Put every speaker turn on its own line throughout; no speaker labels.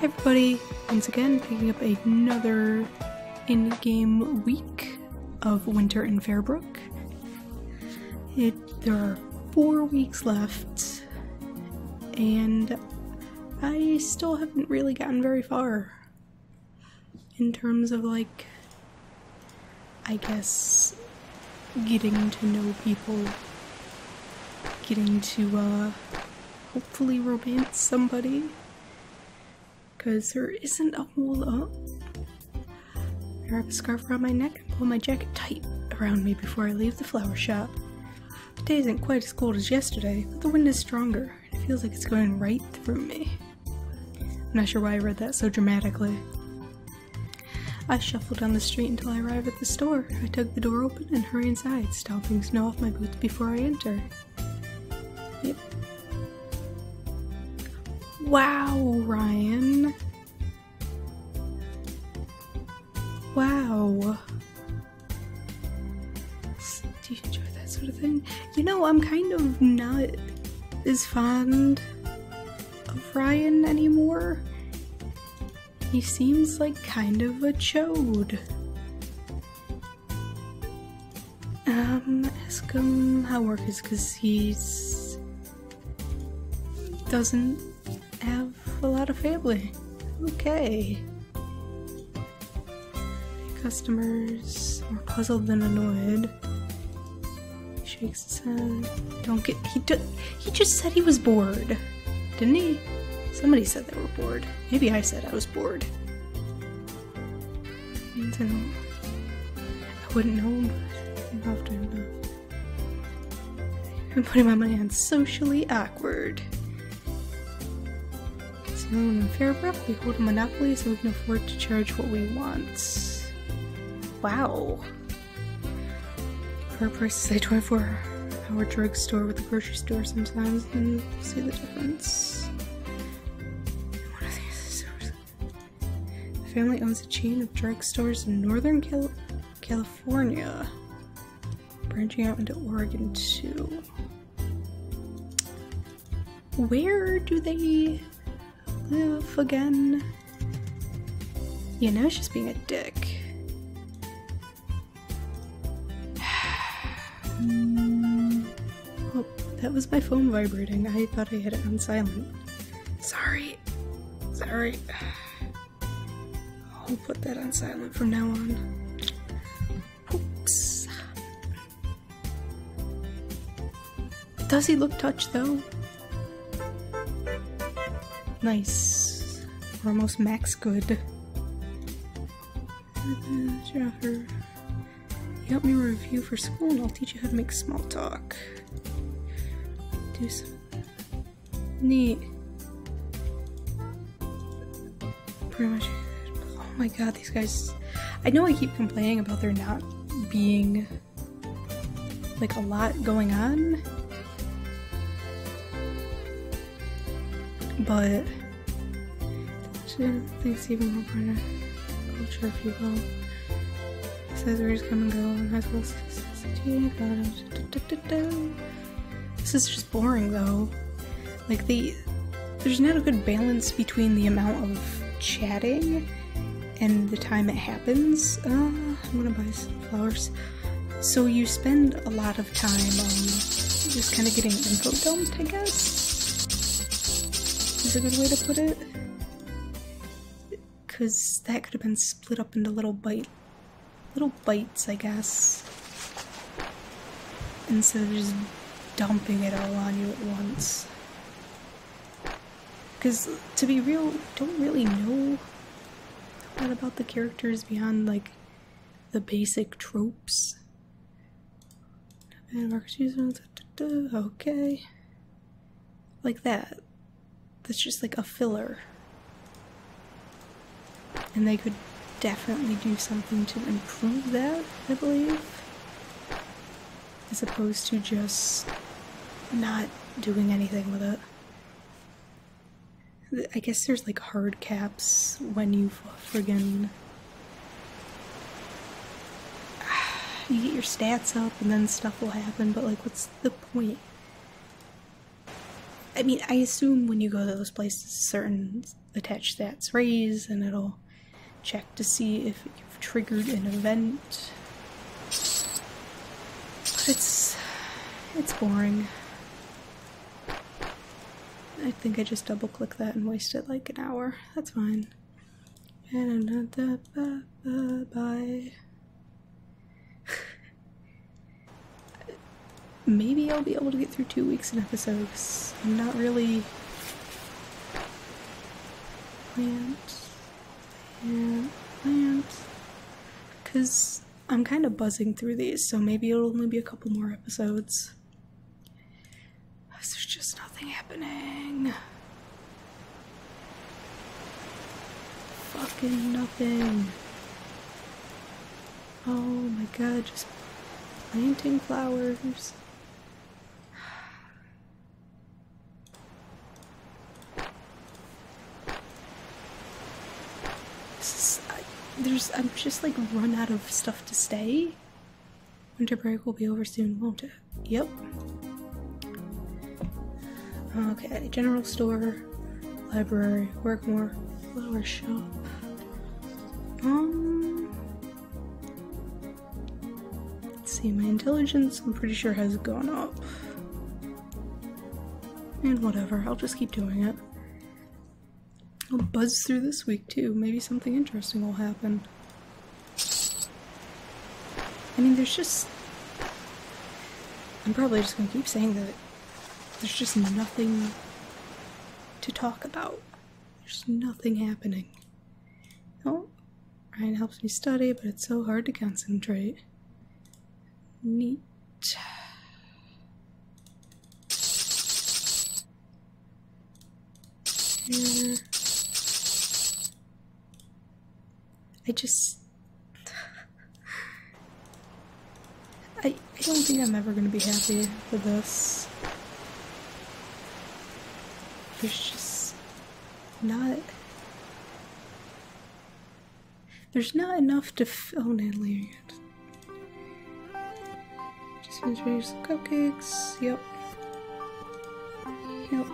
Everybody, once again picking up another in-game week of Winter in Fairbrook. It there are four weeks left, and I still haven't really gotten very far in terms of like, I guess, getting to know people, getting to uh, hopefully romance somebody because there isn't a whole lot. I wrap a scarf around my neck and pull my jacket tight around me before I leave the flower shop. Today isn't quite as cold as yesterday, but the wind is stronger, and it feels like it's going right through me. I'm not sure why I read that so dramatically. I shuffle down the street until I arrive at the store. I tug the door open and hurry inside, stomping snow off my boots before I enter. Wow, Ryan. Wow. Do you enjoy that sort of thing? You know, I'm kind of not as fond of Ryan anymore. He seems like kind of a chode. Um, ask him how work is because he's doesn't a family. Okay. Customers more puzzled than annoyed. He shakes his head. Don't get he did he just said he was bored. Didn't he? Somebody said they were bored. Maybe I said I was bored. I know. I wouldn't know, but you have to know. I'm putting my money on socially awkward. In Fairbrook, we hold a monopoly so we can afford to charge what we want. Wow. A price, say 24 hour drugstore with a grocery store sometimes, and see the difference. The family owns a chain of drugstores in Northern Cal- California, branching out into Oregon too. Where do they live again. You know she's being a dick. oh, that was my phone vibrating. I thought I had it on silent. Sorry. Sorry. I'll put that on silent from now on. Oops. Does he look touched though? Nice. We're almost max good. Jennifer, you help me review for school and I'll teach you how to make small talk. Do some. Neat. Pretty much. Oh my god, these guys. I know I keep complaining about there not being like a lot going on but thinks even more important culture if you will. Accessories come and go and high school This is just boring though. Like the there's not a good balance between the amount of chatting and the time it happens. Uh, I'm gonna buy some flowers. So you spend a lot of time um, just kind of getting info dumped, I guess is a good way to put it. Because that could have been split up into little bite, little bites, I guess. Instead of just dumping it all on you at once. Because, to be real, don't really know a lot about the characters beyond, like, the basic tropes. Okay. Like that that's just like a filler. And they could definitely do something to improve that, I believe. As opposed to just not doing anything with it. I guess there's like hard caps when you friggin' you get your stats up and then stuff will happen, but like what's the point? I mean, I assume when you go to those places, certain attach stats raise and it'll check to see if you've triggered an event. It's it's boring. I think I just double click that and wasted like an hour. That's fine. And another bye. Maybe I'll be able to get through two weeks in episodes. I'm not really plant, plant, plant. Because I'm kind of buzzing through these, so maybe it'll only be a couple more episodes. There's just nothing happening. Fucking nothing. Oh my god, just planting flowers. I'm just like run out of stuff to stay. Winter break will be over soon, won't it? Yep. Okay, general store, library, work more, flower shop. Um let's see, my intelligence I'm pretty sure has gone up. And whatever, I'll just keep doing it. I'll buzz through this week too. Maybe something interesting will happen. I mean, there's just. I'm probably just gonna keep saying that there's just nothing to talk about. There's nothing happening. Oh, Ryan helps me study, but it's so hard to concentrate. Neat. Here. I just. I, I don't think I'm ever gonna be happy with this. There's just not. There's not enough to fill in Lyrian. Just finish some cupcakes. Yep. Yep.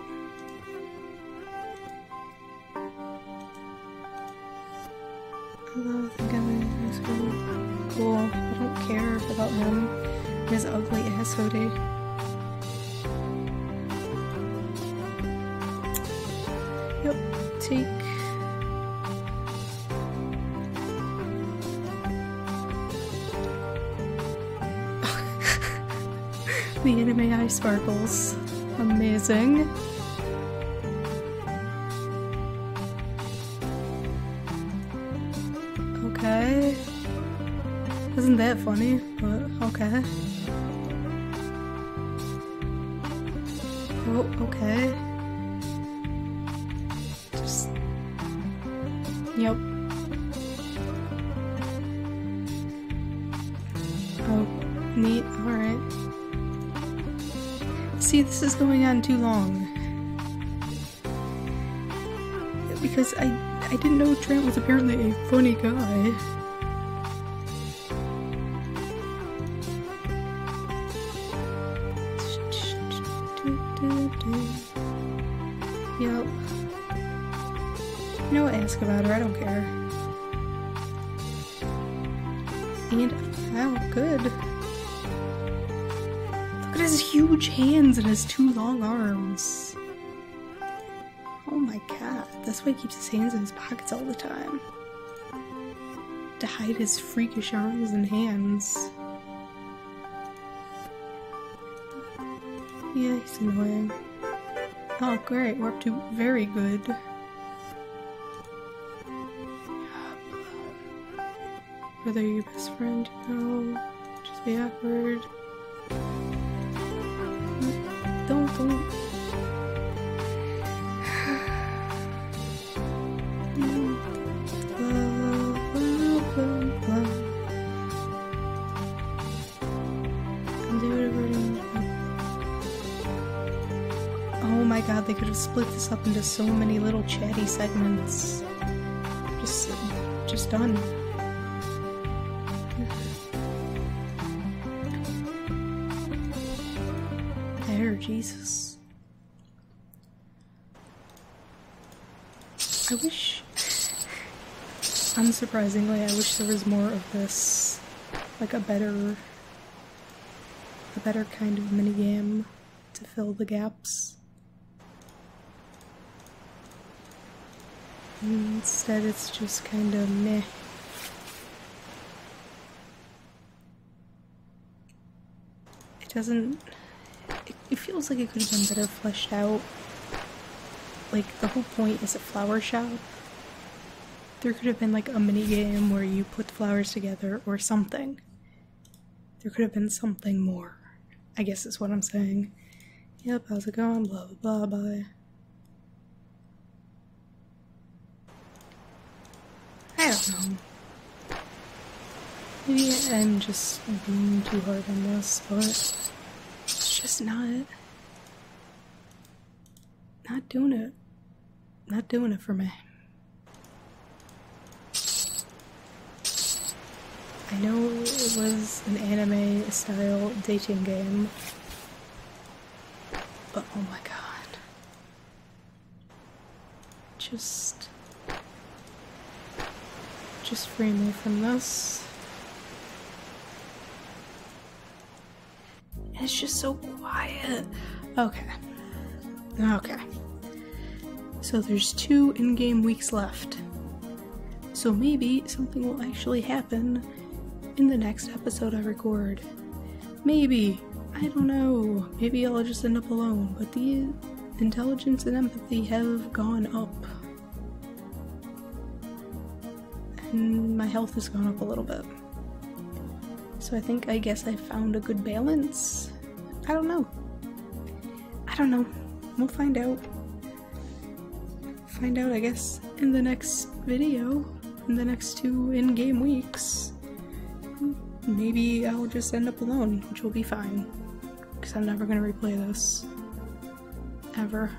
Ugly ass hoodie. Yep. Take. the anime eye sparkles. Amazing. Okay. Isn't that funny? But okay. Oh, okay. Just. Yep. Oh, neat. Alright. See, this is going on too long. Because I I didn't know Trent was apparently a funny guy. Care. And oh, good. Look at his huge hands and his two long arms. Oh my god, that's why he keeps his hands in his pockets all the time. To hide his freakish arms and hands. Yeah, he's annoying. Oh, great, we're up to very good. Whether you're your best friend, no. Just be awkward. Don't, don't. Oh my god, they could have split this up into so many little chatty segments. Just, just done. Jesus. I wish. Unsurprisingly, I wish there was more of this. Like a better. A better kind of minigame to fill the gaps. Instead, it's just kind of meh. It doesn't. It, feels like it could have been better fleshed out. Like, the whole point is a flower shop. There could have been like a mini game where you put flowers together or something. There could have been something more. I guess is what I'm saying. Yep, how's it going? Blah blah blah bye. I don't know. Maybe I'm just being too hard on this, but just not not doing it. Not doing it for me. I know it was an anime style dating game, but oh my god. Just. Just free me from this. It's just so quiet. Okay. Okay. So there's two in game weeks left. So maybe something will actually happen in the next episode I record. Maybe. I don't know. Maybe I'll just end up alone. But the intelligence and empathy have gone up. And my health has gone up a little bit. So I think, I guess I found a good balance. I don't know. I don't know. We'll find out. Find out, I guess, in the next video, in the next two in game weeks maybe I'll just end up alone, which will be fine. Because I'm never going to replay this. Ever.